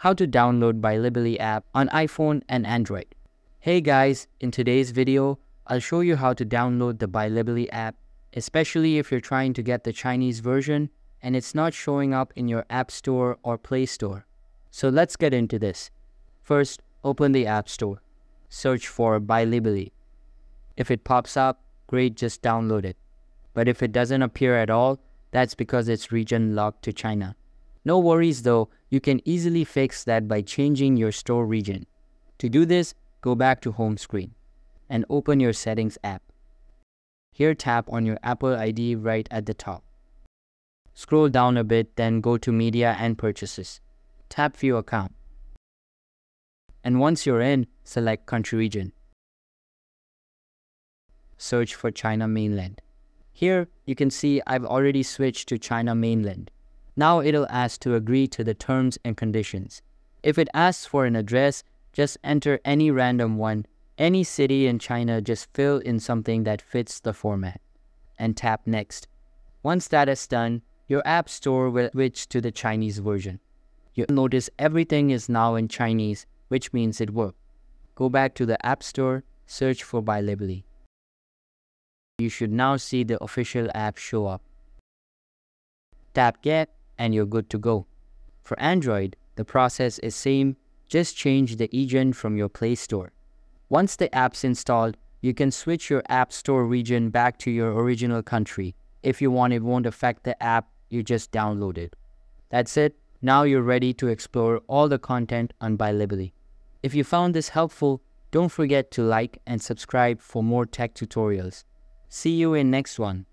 how to download Bilibili app on iPhone and Android. Hey guys, in today's video, I'll show you how to download the Bilibili app, especially if you're trying to get the Chinese version and it's not showing up in your App Store or Play Store. So let's get into this. First, open the App Store. Search for Bilibili. If it pops up, great, just download it. But if it doesn't appear at all, that's because it's region locked to China. No worries though, you can easily fix that by changing your store region. To do this, go back to home screen and open your settings app. Here tap on your Apple ID right at the top. Scroll down a bit then go to media and purchases. Tap view account. And once you're in, select country region. Search for China mainland. Here you can see I've already switched to China mainland. Now it'll ask to agree to the terms and conditions. If it asks for an address, just enter any random one. Any city in China, just fill in something that fits the format. And tap next. Once that is done, your app store will switch to the Chinese version. You'll notice everything is now in Chinese, which means it worked. Go back to the App Store, search for Bilibili. You should now see the official app show up. Tap Get and you're good to go. For Android, the process is same, just change the region from your Play Store. Once the app's installed, you can switch your App Store region back to your original country. If you want, it won't affect the app you just downloaded. That's it. Now you're ready to explore all the content on Bilibili. If you found this helpful, don't forget to like and subscribe for more tech tutorials. See you in next one.